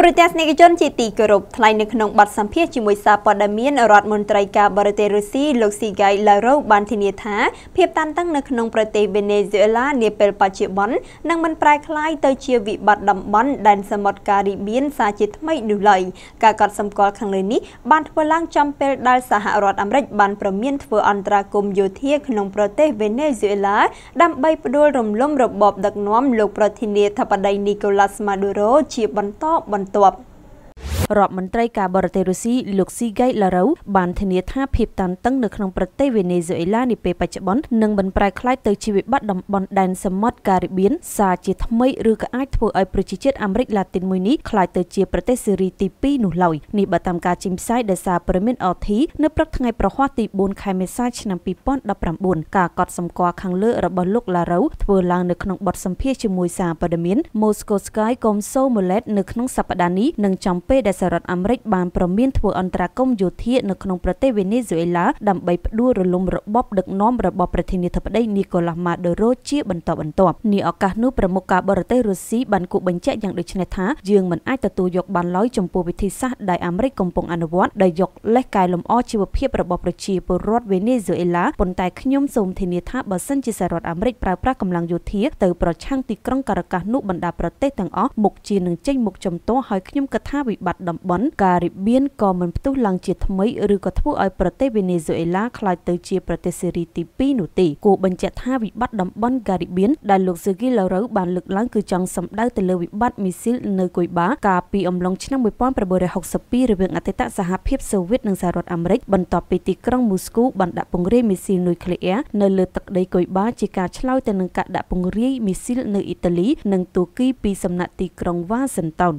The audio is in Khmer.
ទូរទស្សនិកជនជាទីគោរពថ្លែងនៅក្នុងបទសម្ភាសន៍ជាមួយសារព័ត៌មានរដ្ឋមន្ត្រីការបរទេសរុស្ស៊ីលោកស៊ីហ្គៃឡារ៉ូបានធានាថាភាពតានតឹងនៅក្នុងប្រទេសវេណេស៊ុយអេឡានាពេលបច្ចុប្បន្ននឹងមិនប្រែក្លាយទៅជាវិបត្តិតំបន់ដែនសមុទ្រការីបៀនសាជាថ្មីនោះឡើយការកត់សម្គាល់ខាងលើនេះបានធ្វើឡើងចំពេលដែលសហរដ្ឋអាមេរិកបានប្រមានធ្វើអន្តរាគមន៍យោធាក្នុងប្រទេសវេណេស៊ុយអេឡាដើម្បីផ្ដួលរំលំរបបដឹកនាំលោកប្រធានាធិបតីនីកូឡាស់ម៉ាឌូរ៉ូជាបន្តបន្ទាប់ រដ្ឋមន្ត្រីការបរទេសរុស្ស៊ីលោកស៊ីហ្គៃឡារ៉ូបានធានាថាភាពតានតឹងនៅក្នុងប្រទេសវេណេស៊ុយអេឡានាពេលបច្ចុប្បន្ននឹងមិនប្រែក្លាយទៅជាវិបត្តិតំបន់ដែនសមុទ្រការីបៀនសារជាថ្មីឬក៏អាចធ្វើឲ្យប្រជាជាតិអាមេរិកឡាទីនមួយនេះក្លាយទៅជាប្រទេសសេរីទី2នោះឡើយនេះបើតាមការចេញផ្សាយដោយសារព័ត៌មាន RT នៅព្រឹកថ្ងៃប្រហ័សទី4ខែមេសាឆ្នាំ2019ការកត់សម្គាល់ខាងលើរបស់លោកឡារ៉ូធ្វើឡើងនៅក្នុងបទសម្ភាសន៍ជាមួយសារព័ត៌មាន Moscow Sky Komsomolets នៅក្នុងសប្តាហ៍នេះនឹងចំពេលដែលសហរដ្ឋអាមេរិកបានប្រមានធ្វើអន្តរាគមន៍យោធានៅក្នុងប្រទេសវេណេស៊ុយអេឡាដើម្បីផ្ដួលរលំរបបដឹកនាំរបស់ប្រធានាធិបតីនីកូឡាស់ម៉ាដូរ៉ូជាបន្តបន្ទាប់នាឱកាសនោះប្រមុខការបរទេសរុស្ស៊ីបានគូបញ្ជាក់យ៉ាងដូចនេះថាយើងមិនអាចទទួលយកបានឡើយចំពោះវិធីសាស្ត្រដែលអាមេរិកកំពុងអនុវត្តដែលយកលេសកែលម្អជីវភាពរបស់ប្រជាពលរដ្ឋវេណេស៊ុយអេឡាប៉ុន្តែខ្ញុំសូមធានាថាបើសិនជាសហរដ្ឋអាមេរិកប្រើប្រាស់កម្លាំងយោធាទៅប្រឆាំងទីក្រុងការ៉ាកាសនោះបណ្ដាប្រទេសទាំងអស់មុខជានឹងចេញមុខចំទាស់ហើយខ្ញុំគិតថាវិបត្តិតំបន់ការីបៀនក៏មិនផ្ទុះឡើងជាថ្មីឬក៏ធ្វើឲ្យប្រទេសវេណេស៊ុយអេឡាក្លាយទៅជាប្រទេសសេរីទី2នោះទេគួរបញ្ជាក់ថាវិបត្តិតំបន់ការីបៀនដែលលោកស៊ឺគីឡារ៉ូបានលើកឡើងគឺចង់សម្ដៅទៅលើវិបត្តិមីស៊ីលនៅគុយបាកាលពីអំឡុងឆ្នាំ1962រវាងអតីតសហភាពសូវៀតនិងសហរដ្ឋអាមេរិកបន្ទាប់ពីទីក្រុងមូស្គូបានដាក់ពង្រាយមីស៊ីលនុយក្លេអ៊ែរនៅលើទឹកដីគុយបាជាការឆ្លើយទៅនឹងការដាក់ពង្រាយមីស៊ីលនៅអ៊ីតាលី និងទូគីពីសំណាក់ទីក្រុងវ៉ាស៊ីនតោន